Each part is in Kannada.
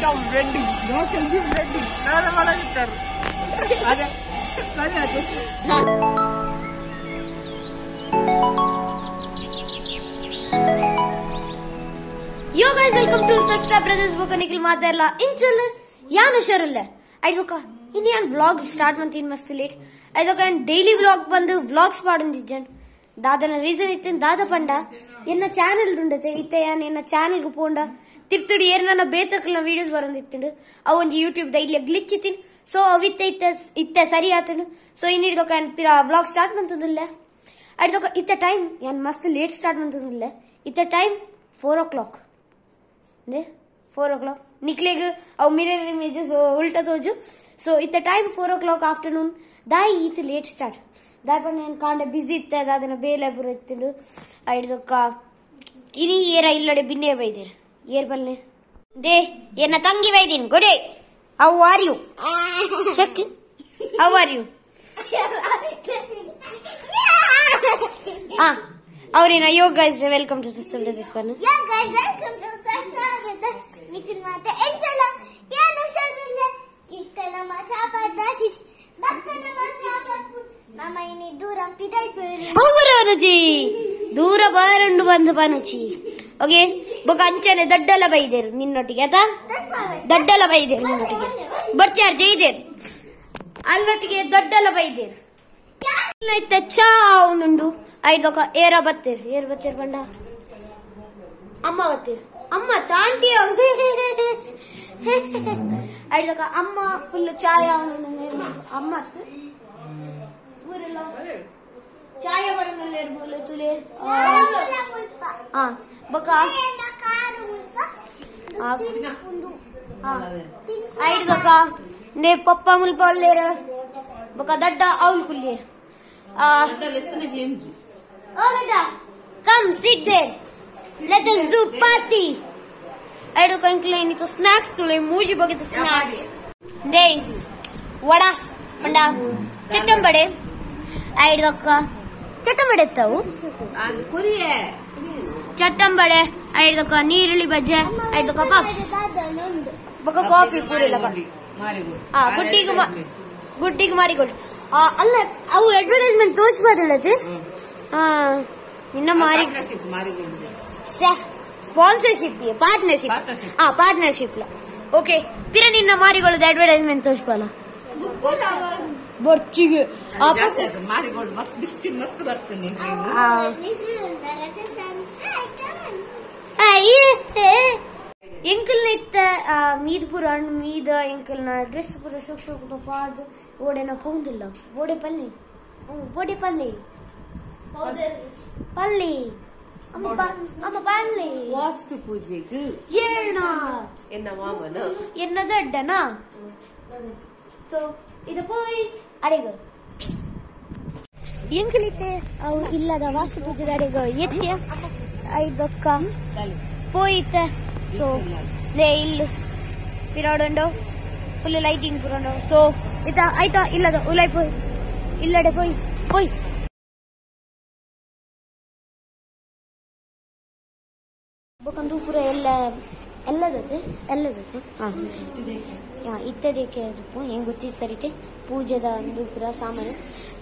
down, Randy. No selfie, Randy. Nada mala kar. Aja, kar aja. Yo guys, welcome to Saska Brothers Bokanikil Madarla. In children, ಯಾನ್ ಹುಷಾರಿಲ್ಲ ಐದಕ್ಕ ಇನ್ನು ಯಾನ್ ವ್ಲಾಗ್ ಸ್ಟಾರ್ಟ್ ಮಾಡ್ತೀನಿ ಮಸ್ತ್ ಲೇಟ್ ಐದಕ್ಕ ಡೈಲಿ ವ್ಲಾಗ್ ಬಂದು ವ್ಲಾಗ್ಸ್ ಪಾಡೊಂದಿಜ್ಜನ್ దాదన రీజన్ ఇత్తే దాద పండ ఎన్న ఛానల్ ఉండతే ఇత్తే యాన్ ఎన్న ఛానల్ కు పోండ తిప్తుడు ఏరన్న బేతకల వీడియోస్ ಬರಂದ್ ಇತ್ತಿಂಡು ಅವು ಒಂಜಿ ಯೂಟ್ಯೂಬ್ ದ ಇಲ್ಲಿ ಗ್ಲಿಚ್ ಇತ್ತಿನ್ ಸೊ ಅವಿತ್ತ ಇತ್ತ ಇತ್ತೆ ಸರಿ ಆತಂಡು ಸೊ ಇನ್ನಿಡ್ದೊಕ ಪಿರ ವ್ಲಾಗ್ ಸ್ಟಾರ್ಟ್ ಮಂತಂದುಲ್ಲ ಅಡ್ದೊಕ ಇತ್ತ ಟೈಮ್ ಯಾನ್ ಮಸ್ತ್ ಲೇಟ್ ಸ್ಟಾರ್ಟ್ ಮಂತಂದುಲ್ಲ ಇತ್ತ ಟೈಮ್ ಫೋರ್ ಓ ಕ್ಲಾಕ್ ಅಂದ್ರೆ ಫೋರ್ ಓ ಕ್ಲಾಕ್ ನಿಕ್ಲೆಗ್ ಅವು ಮಿರರ್ ಇಮೇಜಸ್ ಉಲ್ಟಾ ತೋಜು. ಸೊ ಇತ್ತ time four o'clock afternoon ದಾಯಿ ಈತ್ ಲೇಟ್ ಸ್ಟಾರ್ಟ್ ದಾಯ್ ಪಣ್ಣ ಏನು ಕಾಂಡ ಬಿಸಿ ಇತ್ತ ಅದನ್ನ ಬೇಲೆ ಬುರ ಇತ್ತಿಂಡು ಐಡ್ದೊಕ್ಕ ಇನಿ ಏರ ಇಲ್ಲಡೆ ಬಿನ್ನೆ ಬೈದಿರ್. ಏರ್ ಪಲ್ಲೆ ದೇ ಎನ್ನ ತಂಗಿ ಬೈದಿನ್ ಗೊಡೆ. How are you check how are you ಆ ಅವ್ರೇನ ಯೋಗ guys welcome to system this bun Yeah, welcome to Sasta with ದೂರ ಬಾರಂಡು ಬಂದು ಬನುಚಿ ಓಕೆ ಬೊಕ ಅಂಚನೆ ದಡ್ಡಲ ಬೈದೇರು ನಿನ್ನೊಟ್ಟಿಗೆ ಅದ. ದಡ್ಡಲ ಬೈದೇರು ನಿನ್ನೊಟ್ಟಿಗೆ. ಬರ್ಚಾರ್ ಜೈದೇರು ಅಲ್ಲೊಟ್ಟಿಗೆ ದೊಡ್ಡಲ ಬೈದೇರು. ಇತ್ತ ಚಾ ಅವನುಂಡು ಐದು ಏರ ಬತ್ತೇರು, ಏರ್ ಬತ್ತೇರು ಬಂಡ. ಅಮ್ಮ ಬತ್ತೇರು. అమ్మ చాంటీ అడిదాక అమ్మ ఫుల్ ఛాయ్ అమ్మ ఊరిలో ఛాయ వరంగల్ ఎరువులు తులే బొక్క ఐదుగొక్క నే పప్ప ముಲ್ಪ లేరు ఒక దడ్డ అవులు కుల్లేరు కమ్ సిట్ దేర్ Tin ಐದು ಬೊಕ ಐಡು ಪಪ್ಪ ಮುಲ್ಪ ಅಲ್ಲೇರ ಬೊಕ ದಡ್ಡ ಅವಲ್ ಕುಲ್ಲೇರ ಆ Oh, Dada, come sit there. Let us do party. ಐದು ಕಂಕ್ಲೇನ್ ಇತ್ತು ಸ್ನಾಕ್ಸ್ ತುಳೆ ಮೂಜಿ ಬಗೆದ ಸ್ನಾಕ್ಸ್ ದೇ ವಡ ಮಂಡ ಚಟ್ಟಂಬಡೆ ಐದು ಅಕ್ಕ ಚಟ್ಟಂಬಡೆ ಎತ್ತವು ಚಟ್ಟಂಬಡೆ ಐದಕ್ಕ ನೀರುಳ್ಳಿ ಬಜ್ಜೆ ಐದಕ್ಕ ಪಪ್ಸ್. ಬೊಕ ಕಾಫಿ ಪೂರಿಲ್ಲ ಆ ಗುಡ್ಡಿಗೆ ಗುಡ್ಡಿಗೆ ಮಾರಿಕೊಡು. ಆ, ಅಲ್ಲ ಅವು ಅಡ್ವರ್ಟೈಸ್ಮೆಂಟ್ ತೋರಿಸ್ಬಾರ್ದಲ್ಲದು ಹಾ ನಿನ್ನ ಮಾರಿ ಸ್ಪಾನ್ಸರ್ಶಿಪ್ ಪಾರ್ಟ್ನರ್ಶಿಪ್ Partnership. ಹಾ ಪಾರ್ಟ್ನರ್ಶಿಪ್ ಓಕೆ ಪಿರ ನಿನ್ನ ಮಾರಿಕೊಳ್ಳೋದು ಅಡ್ವರ್ಟೈಸ್ಮೆಂಟ್ ತೋರಿಸ್ಬಲ್ಲ ಎಂಕಲ್ ನಿತ್ತ ಮಾರಿಗೋಲ್ಡ್ ಮಸ್ತ್ ಬಿಸ್ಕಿಟ್ ಮಸ್ತ್ ಮೀದ್ ಪುರ ಹಣ್ಣು ಮೀದ ಎಂಕಲ್ನ ಡ್ರೆಸ್ ಪುರ ಶೋಕ್ ಶೋಕ್ ಪಾದ ಓಡೆನ ಪೌಂದಿಲ್ಲ. ಓಡೆ ಪಲ್ಲಿ. ಓಡೆ ಪಲ್ಲಿ. ಪಲ್ಲಿ. ವಾಸ್ತು ಪೂಜೆಗೆ ಎನ್ನ ಮಾಮನ ಎನ್ನ ಸೊ ಇದು ಪೋಯ್ ಅಡಿಗೆ. ಏನ್ ಕಲಿತೆ ಅವು ಇಲ್ಲದ ವಾಸ್ತು ಪೂಜೆ ಅಡಿಗೆ. ಎತ್ತೆ ಐದಕ್ಕ. ಪೋಯಿತೆ ಸೊ ಲೇ ಇಲ್ಲಿ. ಪಿರಾಡೊಂಡು. ಫುಲ್ ಲೈಟಿಂಗ್ ಪುರೋಂಡು ಸೊ ಇತ ಆಯ್ತಾ ಇಲ್ಲದ ಉಲೈ ಪೋಯ್ ಇಲ್ಲಡೆ ಪೋಯ್ ಪೋಯ್ ಎಲ್ಲ ಹಾಂ. ಇತ್ಯಾದಿಕ್ಕೆ ಅದಪ್ಪು ಹೆಂಗೆ ಗೊತ್ತಿದ್ದು ಸರಿಟೆ ಪೂಜೆದ ಒಂದು ಪುರ ಸಾಮಾನು.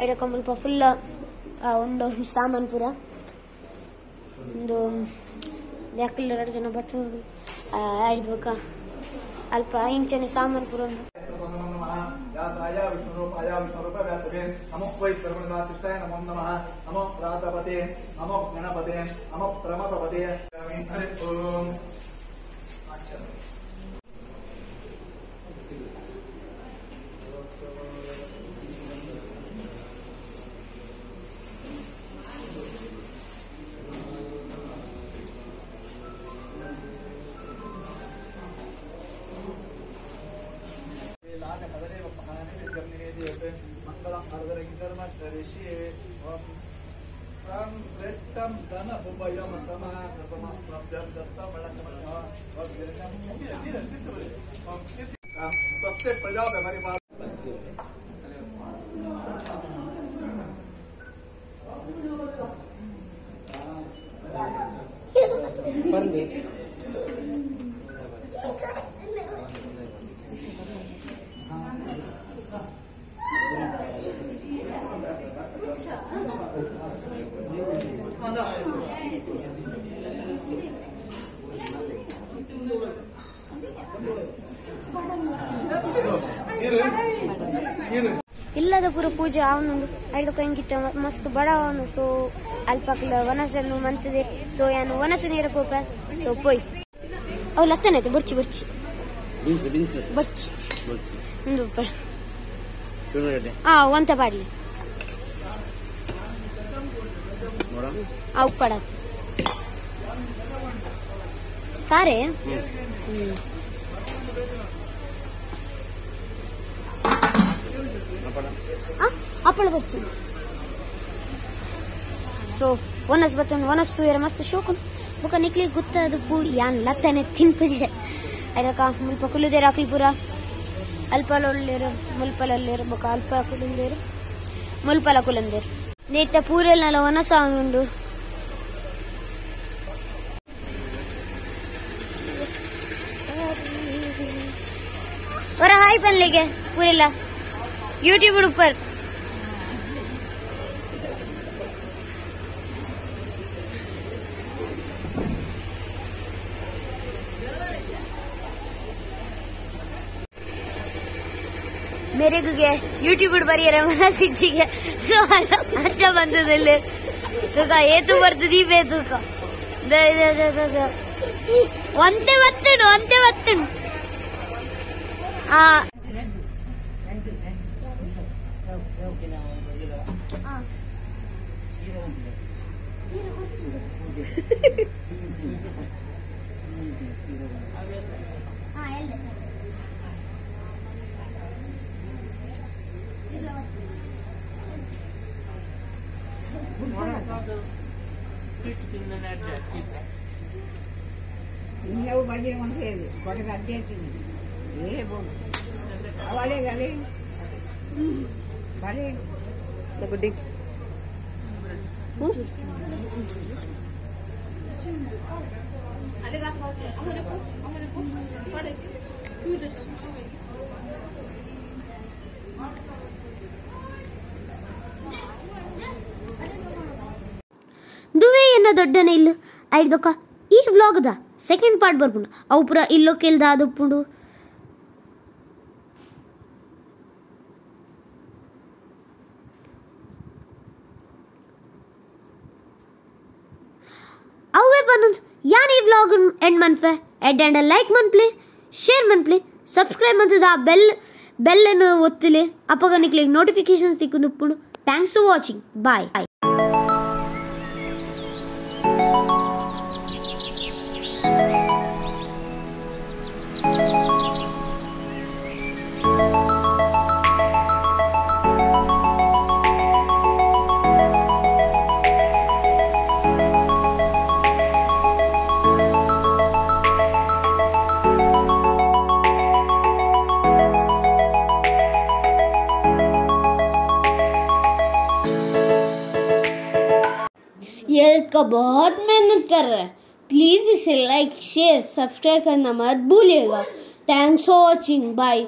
ಎಡಕೊಂಬಲ್ಪ ಫುಲ್ಲ ಒಂದು ಸಾಮಾನು ಪುರ. ಒಂದು ಯಾಕಲ್ಲ ಎರಡು ಜನ ಭಟ್ರು ಆಡಿದ್ಬೇಕ ಅಲ್ಪ ಇಂಚನೆ ಸಾಮಾನು ಪುರ ನಮೋ ವೈ ಸರ್ವಣದಾಸಿಷ್ಟಾಯ ನಮೋ ನಮಃ ನಮೋ ಪ್ರಾತಪತೆ, ನಮೋ ಗಣಪತೆ, ನಮೋ ಪ್ರಮಪತೆ. ಓಂ विषये तं वृत्तं सबसे प्रजा हमारे पास ಇಲ್ಲದ ಗುರು ಪೂಜೆ ಅವನೊಂದು ಐದು ಕಂಗಿತ್ತ ಮಸ್ತ್ ಬಡ ಅವನು ಸೊ ಅಲ್ಪಕ್ಲ ವನಸನ್ನು ಮಂತದೆ. ಸೊ ಯಾನು ವನಸು ನೀರ ಕೋಪ. ಸೊ ಪೋಯ್. ಅವು ಲತ್ತನೈತೆ ಬರ್ಚಿ ಬರ್ಚಿ. ಬರ್ಚಿ. ಒಂದು ಆ ಒಂತ ಪಾಡ್ಲಿ ಆ ಉಪ್ಪಡಾತು ಸಾರೆ? ಹ್ಮ್. ಹಪ್ಪಳ ಬರ್ಚಿ ಸೊ ಒನಸ್ ಬತ್ತನ್ ಒನಸ್ ತೂಯರ ಮಸ್ತ್ ಶೋಕನ್. ಬೊಕ ನಿಕ್ಲಿ ಗುತ್ತದು ಪೂರಿ ಯಾನ್ ಲತ್ತನೆ ತಿನ್ಪುಜೆ. ಅದಕ್ಕ ಮುಲ್ಪ ಕುಲುದೇರ ಅಕ್ಲಿಪುರ. ಅಲ್ಪಲೊಳ್ಳಿರ, ಮುಲ್ಪಲೊಳ್ಳಿರ ಬೊಕ ಅಲ್ಪ ಕುಲಂದೇರ. ಮುಲ್ಪಲ ಕುಲಂದೇರ. ನೇತ ಪೂರೆಲ್ನಲ ಒನಸ ಒಂದು ಹೊರ ಹಾಯ್ ಬನ್ಲಿಗೆ ಪೂರಿಲ್ಲ. यूट्यूब ऊपर मेरे ಗೆ ಯೂಟ್ಯೂಬ್ ಬರೆಯರೆ ಮನಸ್ಸಿಗೆ ಸೊ ಅಜ್ಜ ಬಂದದಲ್ಲಿ ತೂಕ ಏತು ಬರ್ತದಿ ಬೇತೂಕ ಒಂತೆ ಒತ್ತುಣು ಒಂತೆ ಒತ್ತುಣು ಆ ಅದೇನು ಅಂತ ಹೇಳಿ. ಕೊಡಗ ಅಡ್ಡಿ ಹೇಳ್ತೀನಿ ದುವೆ ಎನ್ನ ದೊಡ್ಡನೇ ಇಲ್ಲ. ಐಡ್ದಕ್ಕ ಈ ವ್ಲಾಗ್ದ ಸೆಕೆಂಡ್ ಪಾರ್ಟ್ ಬರ್ಪುಂಡು. ಅವು ಪೂರ ಇಲ್ಲೋ ಕೆಲ್ದ ಅದಪ್ಪುಂಡು ಅವೇ ಬಂದು ಯಾನ್ ಈ ವ್ಲಾಗ್ ಎಂಡ್ ಮನ್ಫೆ ಎಡ್ ಅಂಡ್ ಲೈಕ್ ಮನ್ಪ್ಲಿ ಶೇರ್ ಮನ್ಪ್ಲಿ ಸಬ್ಸ್ಕ್ರೈಬ್ ಮಂತದ ಆ ಬೆಲ್ ಬೆಲ್ ಅನ್ನು ಒತ್ತಲೆ. ಅಪ್ಪಗನಿಕ್ಲಿ ನೋಟಿಫಿಕೇಶನ್ಸ್ ತಿಕ್ಕೊಂಡು ಥ್ಯಾಂಕ್ಸ್ ಫಾರ್ ವಾಚಿಂಗ್ ಬಾಯ್ ये का बहुत मेहनत कर रहा है। प्लीज़ इसे लाइक शेयर सब्सक्राइब करना मत भूलिएगा। Thanks for watching bye